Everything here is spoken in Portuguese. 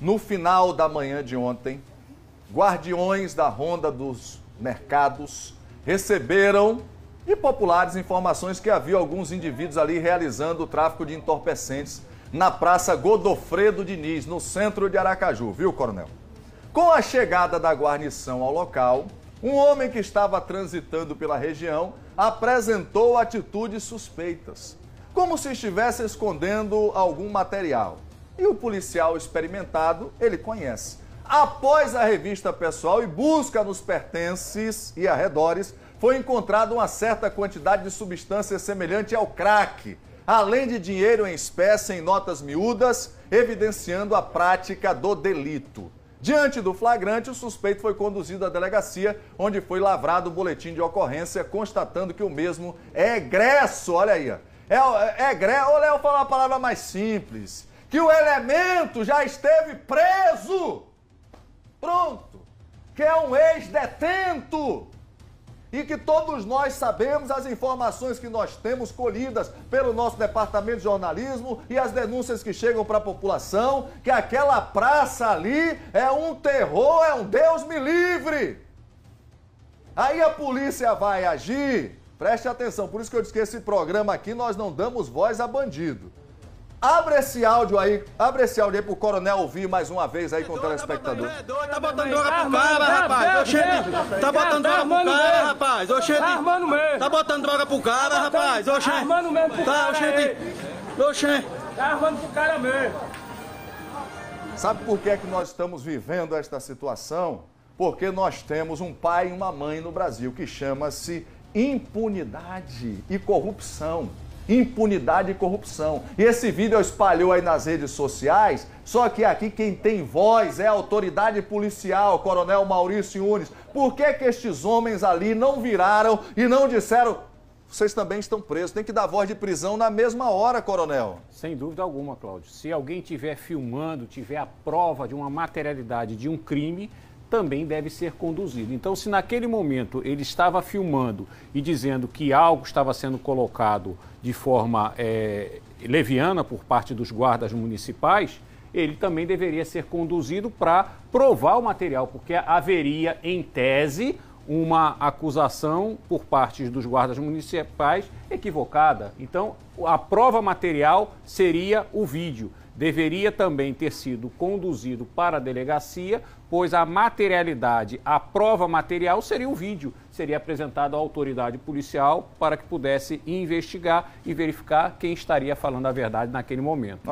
No final da manhã de ontem, guardiões da Ronda dos Mercados receberam de populares informações que havia alguns indivíduos ali realizando o tráfico de entorpecentes na Praça Godofredo Diniz, no centro de Aracaju, viu, coronel? Com a chegada da guarnição ao local, um homem que estava transitando pela região apresentou atitudes suspeitas, como se estivesse escondendo algum material. E o policial experimentado, ele conhece. Após a revista pessoal e busca nos pertences e arredores, foi encontrada uma certa quantidade de substância semelhante ao crack, além de dinheiro em espécie em notas miúdas, evidenciando a prática do delito. Diante do flagrante, o suspeito foi conduzido à delegacia, onde foi lavrado o boletim de ocorrência, constatando que o mesmo é egresso, olha aí, é, é egresso, ou Léo falar uma palavra mais simples, que o elemento já esteve preso, pronto, que é um ex-detento, e que todos nós sabemos as informações que nós temos colhidas pelo nosso departamento de jornalismo e as denúncias que chegam para a população, que aquela praça ali é um terror, é um Deus me livre. Aí a polícia vai agir, preste atenção, por isso que eu disse que esse programa aqui nós não damos voz a bandido. Abre esse áudio aí, abre esse áudio aí pro coronel ouvir mais uma vez aí com o telespectador. Tá botando droga pro cara, rapaz. Tá botando droga pro cara, rapaz. Oxente. Tá armando mesmo. Tá botando droga pro cara, rapaz. Tá armando mesmo pro cara. Tá, oxente. Oxente. Tá armando pro cara mesmo. Sabe por que é que nós estamos vivendo esta situação? Porque nós temos um pai e uma mãe no Brasil que chama-se impunidade e corrupção impunidade e corrupção. E esse vídeo espalhou aí nas redes sociais, só que aqui quem tem voz é a autoridade policial, Coronel Maurício Nunes. Por que, que estes homens ali não viraram e não disseram vocês também estão presos. Tem que dar voz de prisão na mesma hora, coronel. Sem dúvida alguma, Cláudio. Se alguém estiver filmando, tiver a prova de uma materialidade de um crime, também deve ser conduzido. Então, se naquele momento ele estava filmando e dizendo que algo estava sendo colocado de forma é, leviana por parte dos guardas municipais, ele também deveria ser conduzido para provar o material, porque haveria, em tese, uma acusação por parte dos guardas municipais equivocada. Então, a prova material seria o vídeo deveria também ter sido conduzido para a delegacia, pois a materialidade, a prova material seria o vídeo, seria apresentado à autoridade policial para que pudesse investigar e verificar quem estaria falando a verdade naquele momento.